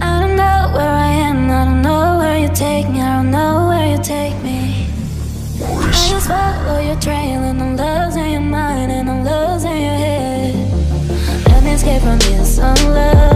I don't know where I am, I don't know where you take me, I don't know where you take me. I just follow your trail and I'm losing your mind and I'm losing your head. Let me escape from this unlove, cause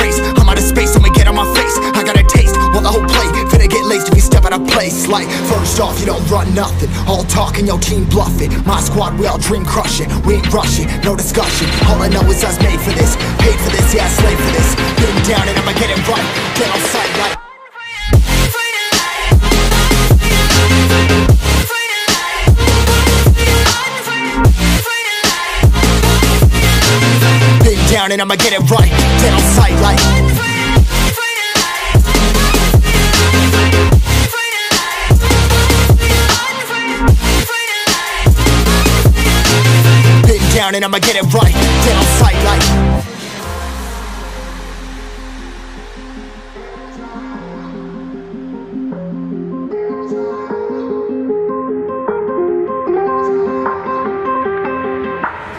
Like, first off, you don't run nothing. All talking, your team bluffing. My squad, we all dream crushing. We ain't rushing, no discussion. All I know is us made for this. Paid for this, yeah, slave for this. Been down and I'ma get it right. Get on sight like. Down and I'ma get it right. Get on sight like. And I'ma get it right. Get on sight like.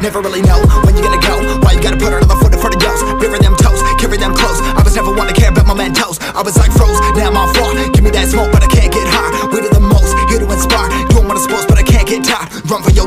Never really know when you're gonna go. Why you gotta put another foot in front of yours? Bury them toes, carry them close. I was never one to care about my mentos. I was like froze, now I'm on floor. Give me that smoke, but I can't get high. We do the most, here to inspire. Doing what I'm supposed, but I can't get tired. Run for your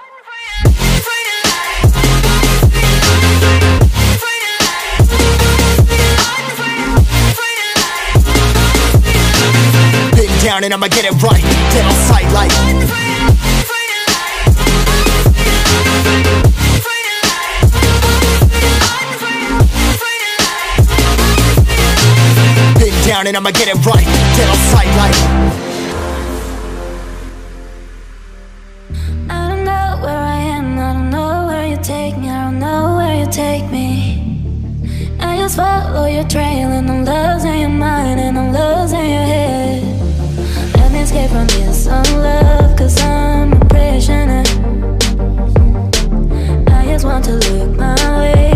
I'ma get it right. Dead on sight, like. Been down and I'ma get it right. Dead on sight, like. I don't know where I am, I don't know where you take me, I don't know where you take me. I just follow your trail and I'm losing your mind and I'm losing your head. Escape from this love, cause I'm a prisoner. I just want to look my way